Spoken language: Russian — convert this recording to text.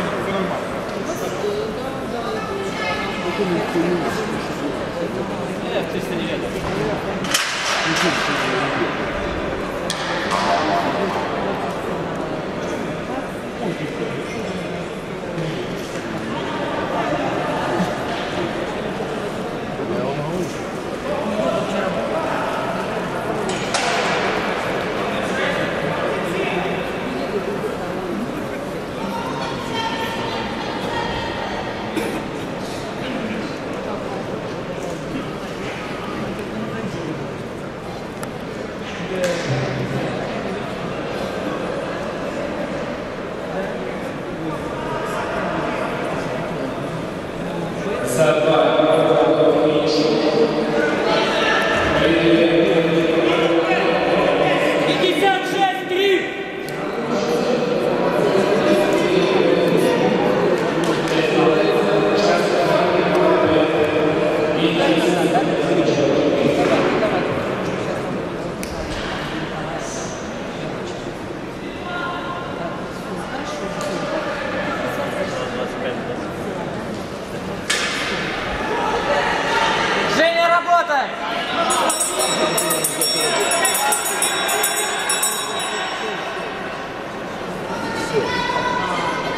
все нормально. Нет, чисто не лето. Yeah.